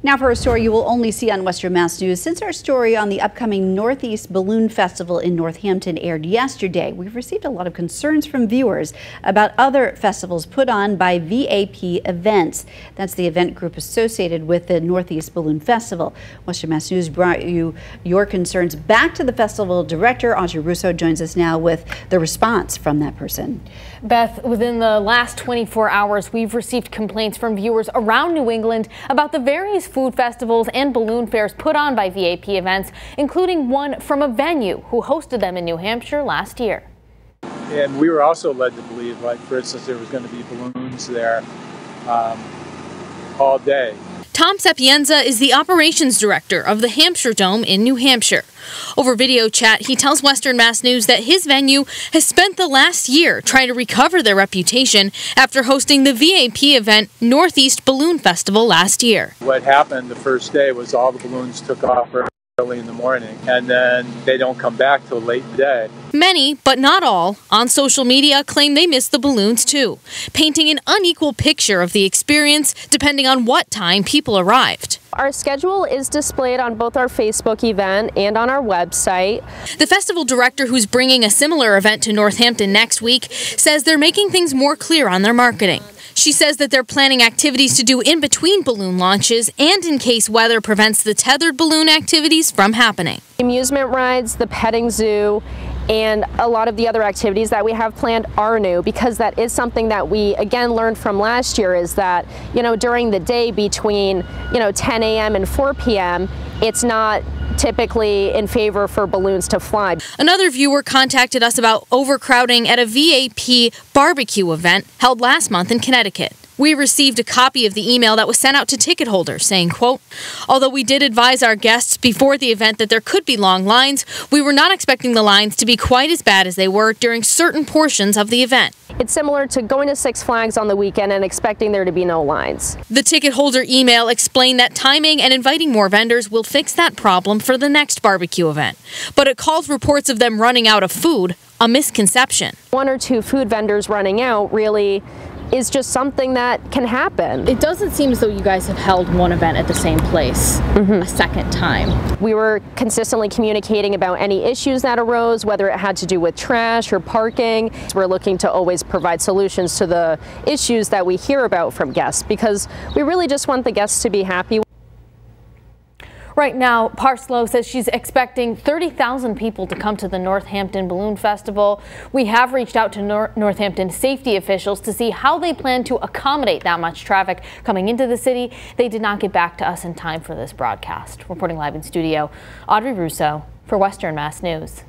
Now for a story you will only see on Western Mass News. Since our story on the upcoming Northeast Balloon Festival in Northampton aired yesterday, we've received a lot of concerns from viewers about other festivals put on by VAP Events. That's the event group associated with the Northeast Balloon Festival. Western Mass News brought you your concerns back to the festival director. Audrey Russo joins us now with the response from that person. Beth, within the last 24 hours, we've received complaints from viewers around New England about the various food festivals and balloon fairs put on by VAP events, including one from a venue who hosted them in New Hampshire last year. And we were also led to believe, like, for instance, there was going to be balloons there um, all day. Tom Sapienza is the operations director of the Hampshire Dome in New Hampshire. Over video chat, he tells Western Mass News that his venue has spent the last year trying to recover their reputation after hosting the VAP event Northeast Balloon Festival last year. What happened the first day was all the balloons took off early in the morning and then they don't come back till late in the day. Many, but not all, on social media claim they missed the balloons too, painting an unequal picture of the experience depending on what time people arrived. Our schedule is displayed on both our Facebook event and on our website. The festival director who's bringing a similar event to Northampton next week says they're making things more clear on their marketing. She says that they're planning activities to do in between balloon launches and in case weather prevents the tethered balloon activities from happening. Amusement rides, the petting zoo, and a lot of the other activities that we have planned are new because that is something that we again learned from last year is that you know during the day between you know 10 a.m. and 4 p.m. it's not typically in favor for balloons to fly. Another viewer contacted us about overcrowding at a VAP barbecue event held last month in Connecticut. We received a copy of the email that was sent out to ticket holders saying, quote, although we did advise our guests before the event that there could be long lines, we were not expecting the lines to be quite as bad as they were during certain portions of the event. It's similar to going to Six Flags on the weekend and expecting there to be no lines. The ticket holder email explained that timing and inviting more vendors will fix that problem for the next barbecue event. But it calls reports of them running out of food a misconception. One or two food vendors running out really is just something that can happen. It doesn't seem as though you guys have held one event at the same place mm-hmm. a second time. We were consistently communicating about any issues that arose, whether it had to do with trash or parking. We're looking to always provide solutions to the issues that we hear about from guests because we really just want the guests to be happy. Right now, Parslow says she's expecting 30,000 people to come to the Northampton Balloon Festival. We have reached out to Nor Northampton safety officials to see how they plan to accommodate that much traffic coming into the city. They did not get back to us in time for this broadcast. Reporting live in studio, Audrey Russo for Western Mass News.